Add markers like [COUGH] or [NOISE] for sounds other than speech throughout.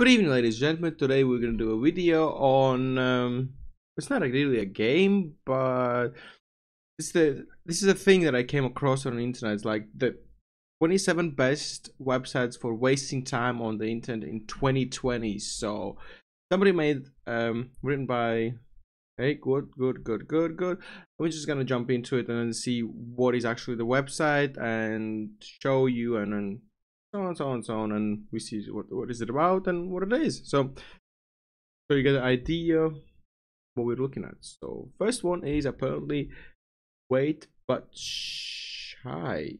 Good evening, ladies and gentlemen. Today we're going to do a video on. Um, it's not really a game, but it's the this is a thing that I came across on the internet. It's like the 27 best websites for wasting time on the internet in 2020. So somebody made um written by. Hey, good, good, good, good, good. We're just gonna jump into it and then see what is actually the website and show you and then so on, so on, so on, and we see what what is it about and what it is. So, so you get an idea what we're looking at. So first one is apparently wait but shy.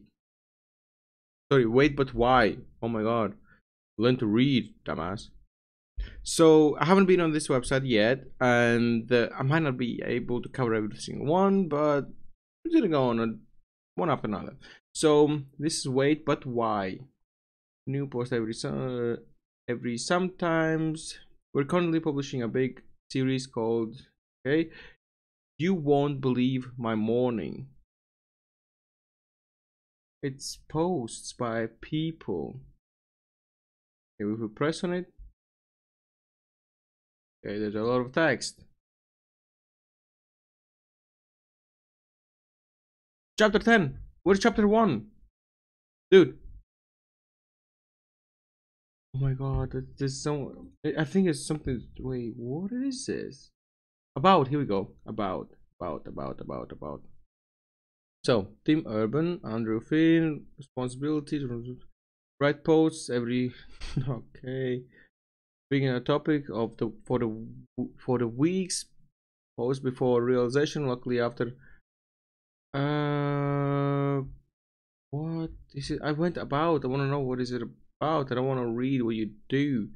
Sorry, wait but why? Oh my god, learn to read, dumbass. So I haven't been on this website yet, and uh, I might not be able to cover every single one, but we're gonna go on one after another. So this is wait but why new post every uh, every sometimes. We're currently publishing a big series called okay you won't believe my morning. It's posts by people. Okay if we press on it okay there's a lot of text. Chapter 10 where's chapter 1 dude Oh my god, there's so. I think it's something. Wait, what is this? About, here we go. About, about, about, about, about. So, Tim Urban, Andrew Finn, responsibility, write posts every. [LAUGHS] okay. Bringing a topic of the for the for the weeks post before realization. Luckily, after. Uh, what is it? I went about. I want to know what is it about. I don't want to read what you do.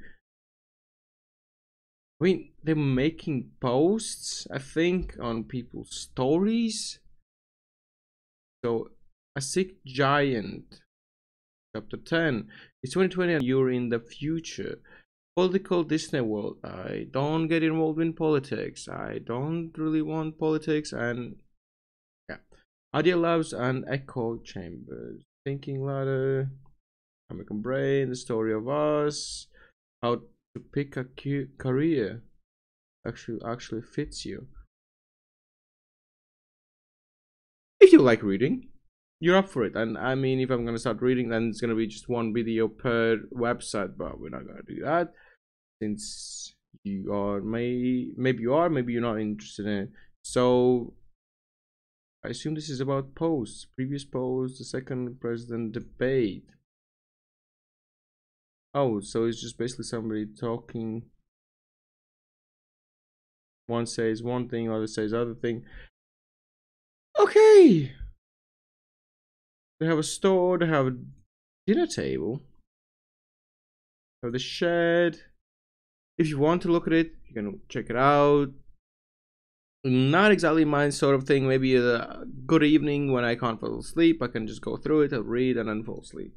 I mean, they're making posts, I think, on people's stories. So, A Sick Giant, chapter 10. It's 2020 and you're in the future. Political Disney World. I don't get involved in politics. I don't really want politics and yeah. Idea Labs and Echo Chambers. Thinking Ladder. American Brain, The Story of Us, How to Pick a Career actually actually fits you. If you like reading, you're up for it. And I mean, if I'm gonna start reading, then it's gonna be just one video per website, but we're not gonna do that since you are may maybe you are, maybe you're not interested in it. So I assume this is about posts, previous posts, the second president debate. Oh, so it's just basically somebody talking. One says one thing, other says other thing. Okay. They have a store, they have a dinner table. They have the shed. If you want to look at it, you can check it out. Not exactly my sort of thing. Maybe a good evening when I can't fall asleep. I can just go through it, I'll read, and then fall asleep.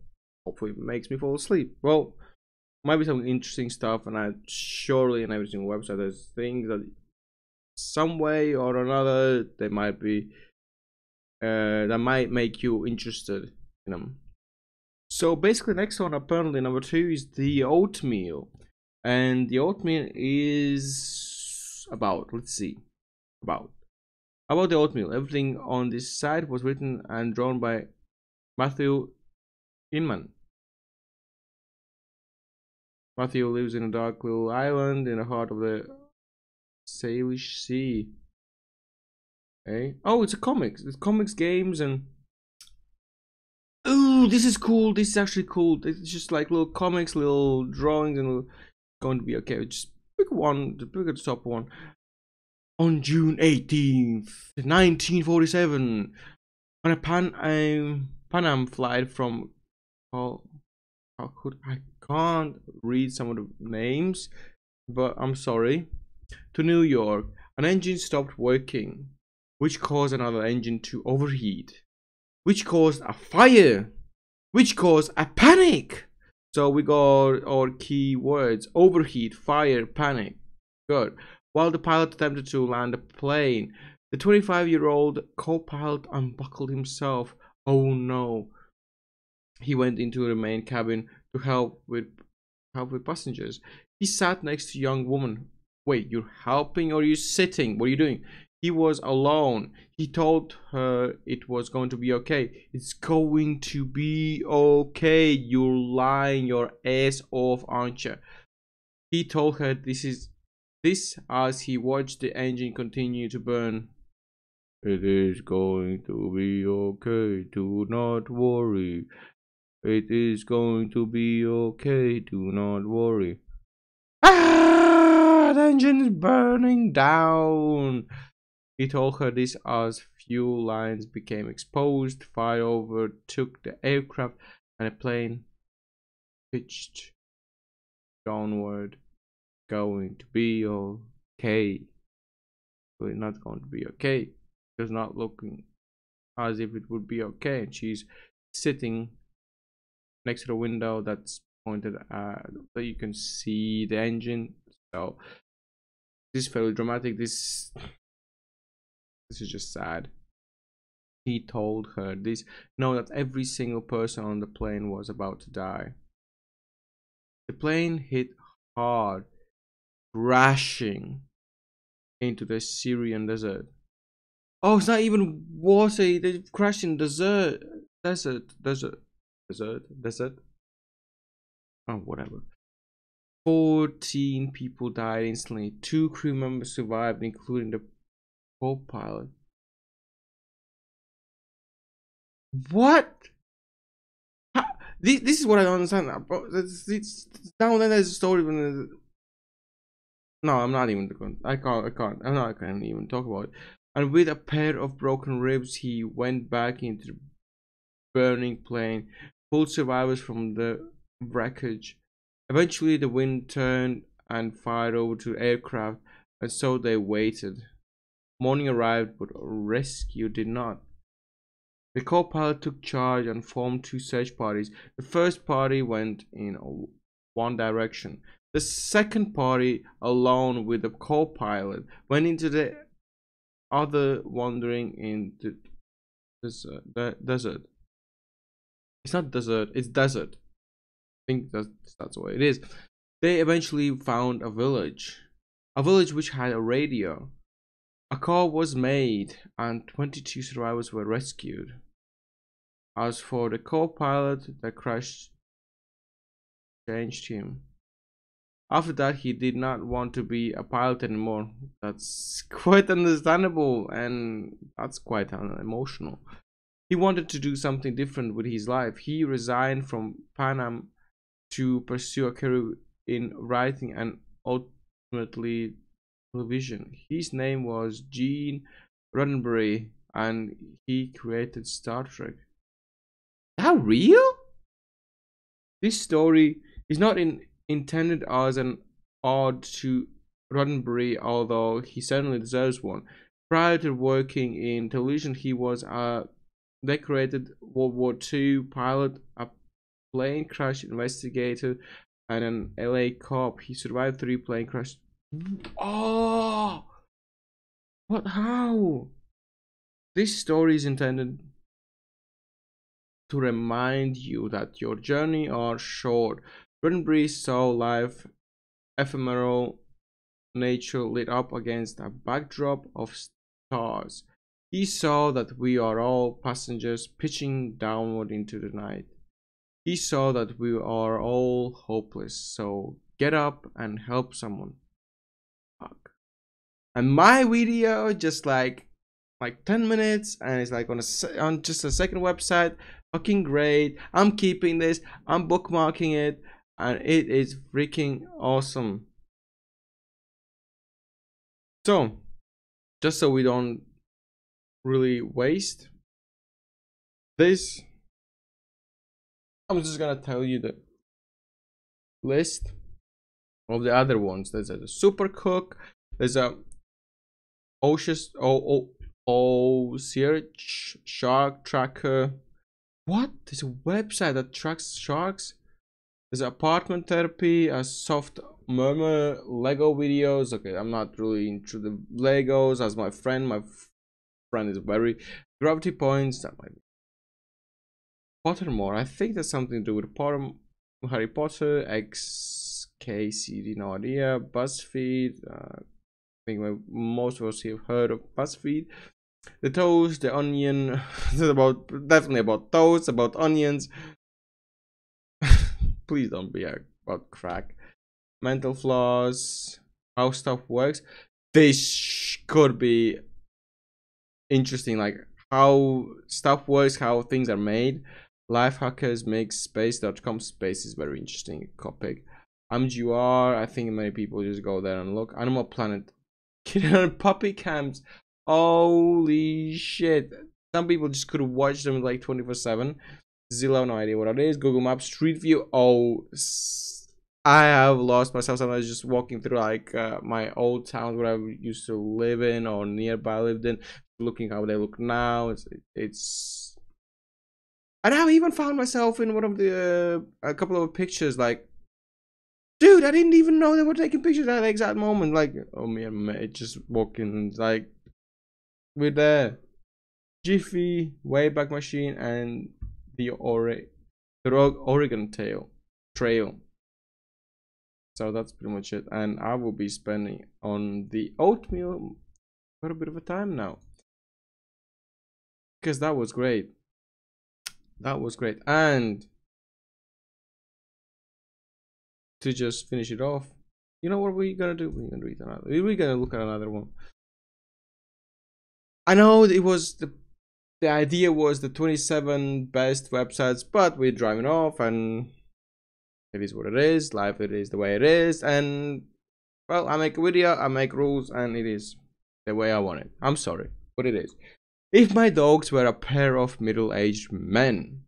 Hopefully, it makes me fall asleep. Well, might be some interesting stuff and I surely in every single website there's things that some way or another they might be uh, that might make you interested in them. So basically next one apparently number two is the oatmeal. And the oatmeal is about let's see about about the oatmeal. Everything on this site was written and drawn by Matthew Inman Matthew lives in a dark little island in the heart of the Salish Sea. Okay. Oh, it's a comics. It's comics, games, and oh, this is cool. This is actually cool. It's just like little comics, little drawings, and going to be okay. Just pick one. Pick the top one. On June 18th, 1947, on a Pan um, Pan Am flight from how could I can't read some of the names, but I'm sorry. To New York, an engine stopped working, which caused another engine to overheat, which caused a fire, which caused a panic. So we got our key words overheat, fire, panic. Good. While the pilot attempted to land the plane, the 25 year old co pilot unbuckled himself. Oh no. He went into the main cabin help with help with passengers. He sat next to a young woman. Wait, you're helping or you're sitting? What are you doing? He was alone. He told her it was going to be okay. It's going to be okay. You're lying your ass off, aren't you? He told her this is this as he watched the engine continue to burn. It is going to be okay. Do not worry. It is going to be okay. Do not worry. Ah! The engine is burning down. He told her this as fuel lines became exposed. Fire overtook the aircraft and the plane pitched downward. Going to be okay. But not going to be okay. It's not looking as if it would be okay. And she's sitting next to the window that's pointed at so you can see the engine. So this is fairly dramatic. This this is just sad. He told her this know that every single person on the plane was about to die. The plane hit hard, crashing into the Syrian desert. Oh, it's not even water. They crashed in desert, desert, desert, desert, desert. Oh, whatever. 14 people died instantly. Two crew members survived, including the co-pilot. What? This, this is what I don't understand. It's, it's, down there there's a story when no, I'm not even. I can't. I can't. I'm not going to even talk about it. And with a pair of broken ribs, he went back into the burning plane, pulled survivors from the wreckage. Eventually, the wind turned and fired over to aircraft, and so they waited. Morning arrived, but rescue did not. The co-pilot took charge and formed two search parties. The first party went in one direction. The second party, alone with the co-pilot, went into the other wandering in the desert. The desert. It's not desert. It's desert. I think that's that's what it is. They eventually found a village, a village which had a radio. A call was made and 22 survivors were rescued. As for the co-pilot, the crash changed him. After that, he did not want to be a pilot anymore. That's [LAUGHS] quite understandable and that's quite emotional. He wanted to do something different with his life. He resigned from Pan Am to pursue a career in writing and ultimately television. His name was Gene Roddenberry and he created Star Trek. That real? This story is not in, intended as an ode to Roddenberry, although he certainly deserves one. Prior to working in television, he was a decorated World War II pilot, a plane crash investigator, and an LA cop. He survived three plane crashes Oh! What? How? This story is intended to remind you that your journey are short. Roddenberry saw life ephemeral nature lit up against a backdrop of stars. He saw that we are all passengers pitching downward into the night. He saw that we are all hopeless, so get up and help someone. Fuck. and my video just like like 10 minutes and it's like on a on just a second website. Fucking great. I'm keeping this. I'm bookmarking it. And it is freaking awesome. So just so we don't really waste this i'm just gonna tell you the list of the other ones there's a Supercook there's a oh oh oh search shark tracker. What? There's a website that tracks sharks. There's apartment therapy, a soft murmur, Lego videos. Okay, I'm not really into the Legos as my friend. My friend is very gravity points. That might be Pottermore. I think that's something to do with Potter, Harry Potter, X KCD, no idea. BuzzFeed, uh, I think most of us have heard of BuzzFeed. The toast, the onion, [LAUGHS] this about definitely about toast, about onions. [LAUGHS] Please don't be about crack. Mental Floss, how stuff works. This could be interesting, like how stuff works, how things are made. Life hackers make space.com. Space is very interesting topic. Imgur, I think many people just go there and look. Animal Planet. [LAUGHS] puppy cams. Holy shit. Some people just could watch them like 24 7. Zillow, no idea what it is. Google Maps, Street View. Oh, I have lost myself. Sometimes just walking through like uh, my old towns where I used to live in or nearby lived in, looking how they look now. It's it's. And I even found myself in one of the uh, a couple of pictures like dude, I didn't even know they were taking pictures at the exact moment. Like, oh me and mate just walking like we're there. Giphy, Wayback Machine, and the Ore the Oregon Tail Trail. So that's pretty much it. And I will be spending on the oatmeal for a bit of a time now. Because that was great. That was great. And to just finish it off, you know what we're gonna do? We're gonna read another. We're gonna look at another one. I know it was the the idea was the 27 best websites, but we're driving off and it is what it is life it is the way it is and well i make a video i make rules and it is the way i want it. I'm sorry but it is. If my dogs were a pair of middle-aged men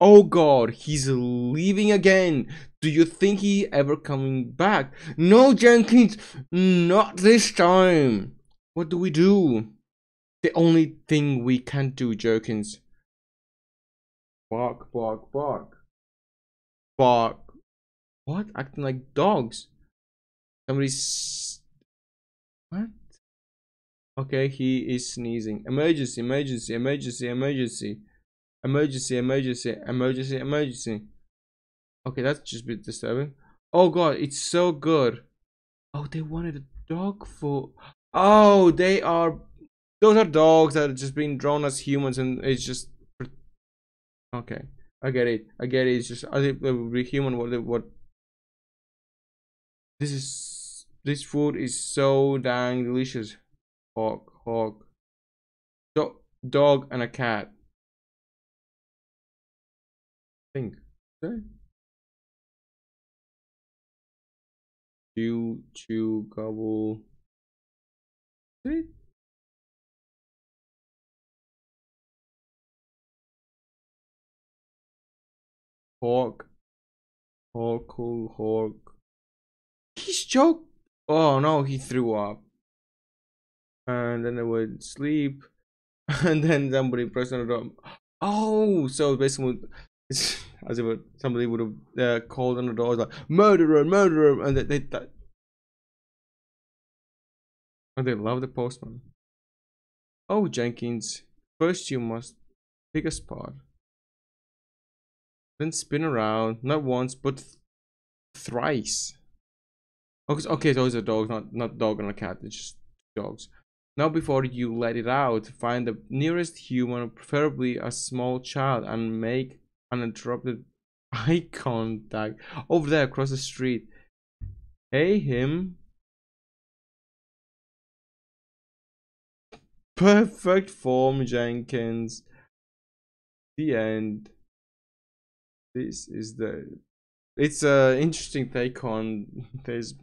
oh god he's leaving again. Do you think he ever coming back? No jenkins not this time. What do we do? The only thing we can do jenkins bark bark bark. Bark what? Acting like dogs. Somebody's... What? Okay, he is sneezing. Emergency, emergency, emergency, emergency. Emergency, emergency, emergency, emergency. Okay, that's just a bit disturbing. Oh god, it's so good. Oh, they wanted a dog for... Oh, they are... Those are dogs that are just being drawn as humans and it's just... Okay, I get it. I get it. It's just... I think they would be human. What, what this is this food is so dang delicious. Hog, hog. Do dog and a cat. Think. Okay. Chew, chew, gobble. See? Hawk. Hawk, hawk. He's choked. Oh no, he threw up. And then they would sleep. [LAUGHS] And then somebody pressed on the door. Oh, so basically, it's [LAUGHS] as if somebody would have uh, called on the door like murderer, murderer, and they, they that. And they love the postman. Oh, Jenkins, first you must pick a spot. Then spin around, not once, but th thrice. Oh, okay, okay, so it's a dog, not not dog and a cat. It's just dogs. Now, before you let it out, find the nearest human, preferably a small child, and make uninterrupted [LAUGHS] eye contact over there across the street. Hey, him. Perfect form, Jenkins. The end. This is the it's a interesting take on [LAUGHS] there's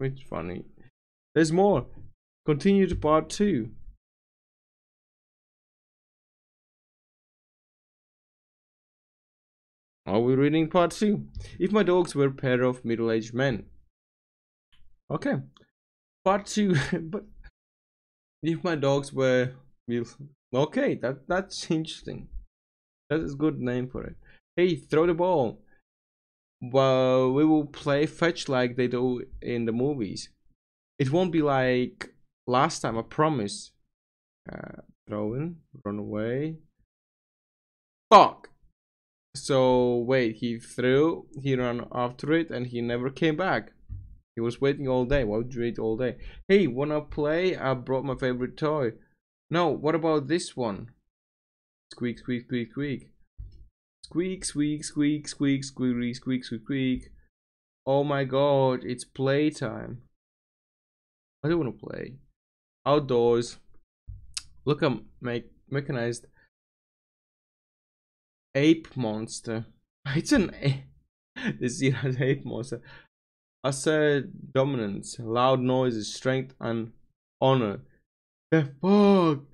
it's funny there's more. Continue to part two. Are we reading part two? If my dogs were a pair of middle-aged men. Okay. Part two [LAUGHS] but if my dogs were okay that that's interesting. That's a good name for it. Hey throw the ball well, we will play fetch like they do in the movies. It won't be like last time, I promise. Uh, throw in, run away. Fuck! So wait, he threw, he ran after it, and he never came back. He was waiting all day. Why would you wait all day? Hey, wanna play? I brought my favorite toy. No, what about this one? Squeak, squeak, squeak, squeak. Squeak, squeak, squeak, squeak, squeak, squeak, squeak, squeak. Oh my god, it's playtime. I don't want to play. Outdoors. Look at make mechanized ape monster. [LAUGHS] It's an ape. [LAUGHS] This is an ape monster. Said dominance, loud noises, strength, and honor. The fuck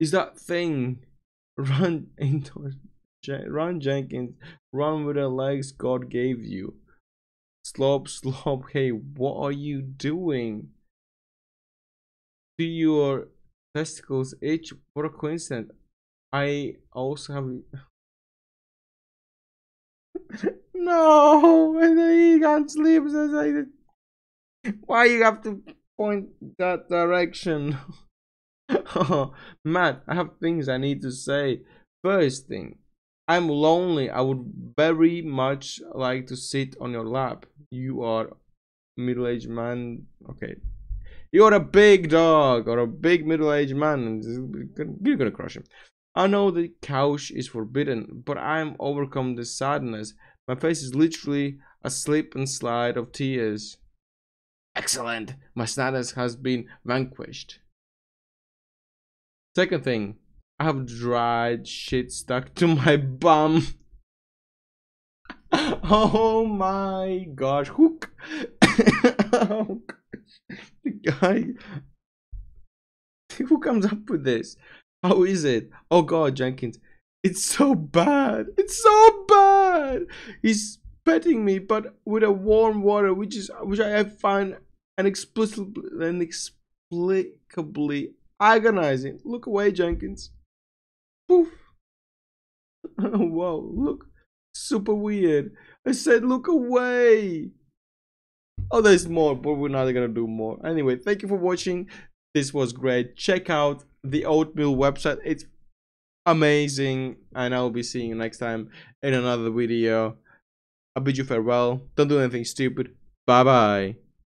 is that thing? [LAUGHS] Run into Run Jenkins, run with the legs God gave you. Slop, [LAUGHS] slop, hey, what are you doing? Do your testicles itch? What a coincidence. I also have. [LAUGHS] no! [LAUGHS] And he can't sleep. Why you have to point that direction? Matt, I have things I need to say. First thing, I'm lonely. I would very much like to sit on your lap. You are middle-aged man. Okay. You're a big dog or a big middle-aged man. You're gonna crush him. I know the couch is forbidden, but I'm overcome the sadness. My face is literally a slip and slide of tears. Excellent! My sadness has been vanquished. Second thing, I have dried shit stuck to my bum. [LAUGHS] oh my gosh, hook. [COUGHS] oh the guy who comes up with this? How is it? Oh god, Jenkins. It's so bad. It's so bad. He's petting me, but with a warm water, which is which I find inexplicably, inexplicably agonizing. Look away, Jenkins. Poof. [LAUGHS] Whoa, look. Super weird. I said look away. Oh, there's more, but we're not gonna do more. Anyway, thank you for watching. This was great. Check out the Oatmeal website. It's amazing. And I'll be seeing you next time in another video. I bid you farewell. Don't do anything stupid. Bye bye.